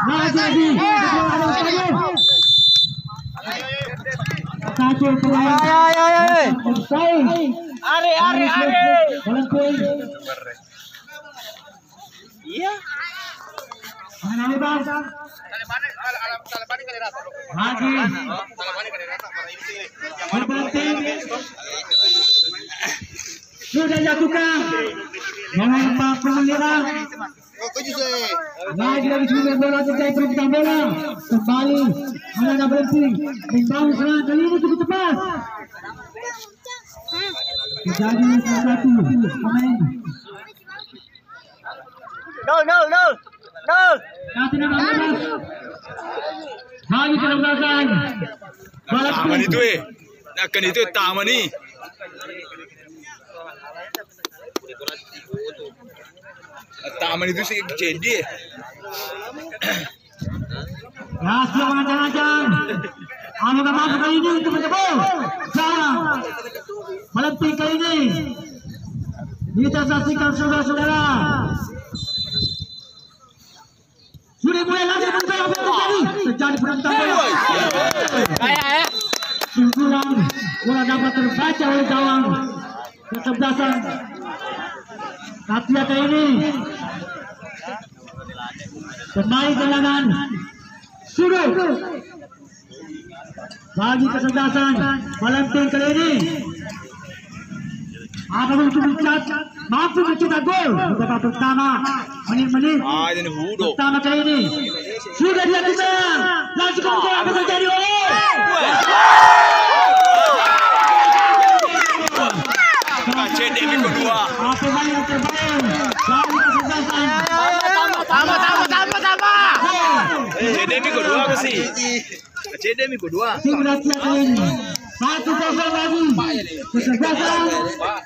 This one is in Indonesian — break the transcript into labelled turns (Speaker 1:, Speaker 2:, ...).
Speaker 1: Lagi lagi. Satu peluang.
Speaker 2: Ay, ay, ay, ay.
Speaker 1: Offside.
Speaker 2: Are, are, are.
Speaker 1: Poin.
Speaker 2: Iya.
Speaker 1: Lagi. Berpenting. Sudah jatuhkan. Lupa pemelihara. Lagi lagi sudah bola terjadi perebutan bola. Kembali. Ada berhenti. Serangan kali ini cukup. Terjadi satu pemain. Bebas.
Speaker 3: Taman itu eh. Akan itu taman. Taman itu sih jadi.
Speaker 1: Ya, siap ancang-ancang. Anu mampu kali ini untuk menjebol. Jangan. Melemping kali ini. Kita saksikan saudara-saudara. Sudah mulai lagi berubah apa terjadi? Terjadi bola.
Speaker 2: Kayak ya.
Speaker 1: Sundulan bola dapat terbaca oleh gawang kesebelasan. सम्मानित कलाकार शुरू बाजी का संदासन मलम तेल करेगी आप अपने चुप चाच माफ कर चुका गोल बता पुत्ता
Speaker 3: मा मनी मनी
Speaker 1: आज ने हुडो पुत्ता मा करेगी शुरू कर दिया तुम्हें
Speaker 3: लास्ट कौन
Speaker 1: क्या बता चली हो Cedek
Speaker 2: ni kedua. Apa yang
Speaker 3: terbaik? Kedua apa sih? CD kedua.
Speaker 1: tim Ratia kali ini satu kosong lagi kesebelasan
Speaker 2: Ay, ay, ay, ay,